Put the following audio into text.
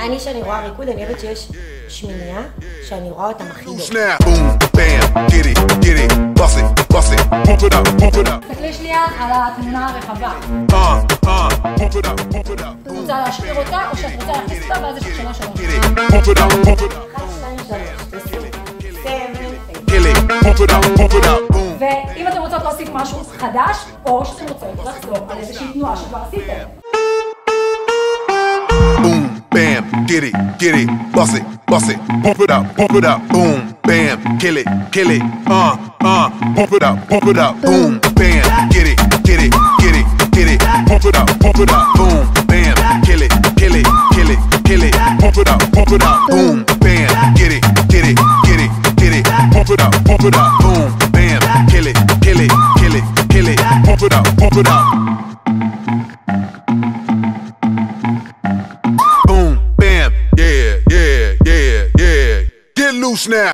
אני, כשאני רואה ריקוד, אני אוהבת שיש שמיניה, שאני רואה pump it up, תסתכלי שנייה על התמונה הרחבה. uh, uh, את רוצה להשאיר אותה, או שאת רוצה להכניס אותה, ואז יש לך שלוש שלוש. ואם אתם רוצות להוסיף משהו חדש, או שאתם רוצות לחזור על איזושהי תנועה שכבר עשיתם. Get it, get it, bust it, bust it, pump it up, pump it up, boom, bam, kill it, kill it, uh, uh, pump it up, pump it up, boom, bam, get it, get it, get it, get it, pump it up, pump it up, boom, bam, kill it, kill it, kill it, kill it, pump it up, pump it up, boom, bam, get it, get it, get it, get it, pump it up, pump it up, boom, bam, kill it, kill it, kill it, kill it, pump it up, pump it up. Loose now.